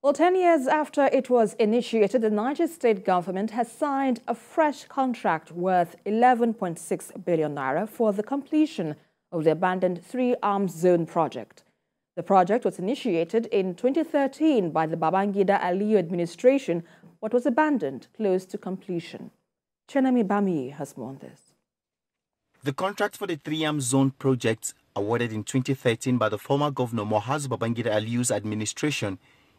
Well, 10 years after it was initiated, the Niger state government has signed a fresh contract worth 11.6 billion naira for the completion of the abandoned Three Arms Zone project. The project was initiated in 2013 by the Babangida Aliyu administration but was abandoned close to completion. Chenami Bami has more on this. The contract for the Three Arms Zone project, awarded in 2013 by the former governor Muazu Babangida Aliyu's administration,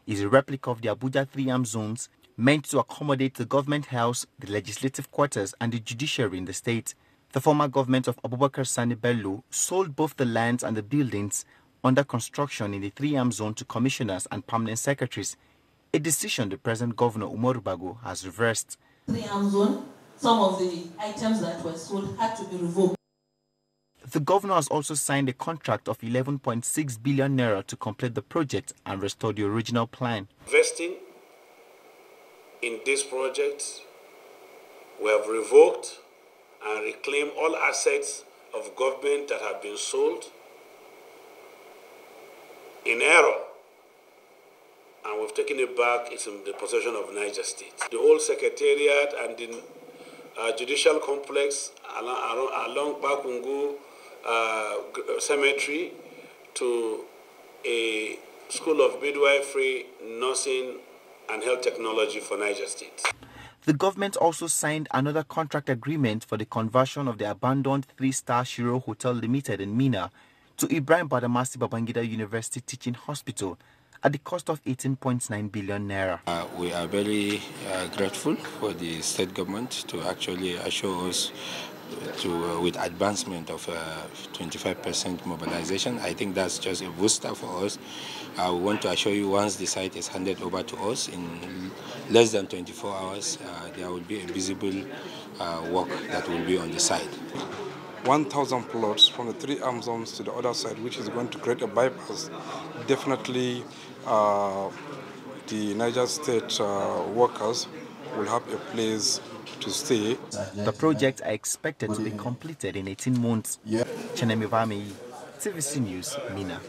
is a replica of the Abuja three arm zones meant to accommodate the government house, the legislative quarters, and the judiciary in the state. The former government of Abubakar Sani Bello sold both the lands and the buildings under construction in the three arm zone to commissioners and permanent secretaries, a decision the present governor Umar Bago has reversed. Three arm zone, some of the items that were sold had to be revoked. The governor has also signed a contract of 11.6 billion naira to complete the project and restore the original plan. Investing in this project, we have revoked and reclaimed all assets of government that have been sold in error. And we've taken it back. It's in the possession of Niger State. The old secretariat and the uh, judicial complex along, along Bakungu cemetery to a school of midwifery, nursing, and health technology for Niger State. The government also signed another contract agreement for the conversion of the abandoned three-star Shiroro Hotel Limited in Minna to Ibrahim Badamasi Babangida University Teaching Hospital at the cost of 18.9 billion naira. Uh, we are very uh, grateful for the state government to actually assure us to uh, with advancement of 25% uh, mobilization. I think that's just a booster for us. Uh, we want to assure you once the site is handed over to us in less than 24 hours, uh, there will be a visible uh, work that will be on the site. 1,000 plots from the three arm zones to the other side, which is going to create a bypass. Definitely, uh, the Niger State workers will have a place to stay. The projects are expected to be completed in 18 months. Yeah. Chenemivami, TVC News, Minna.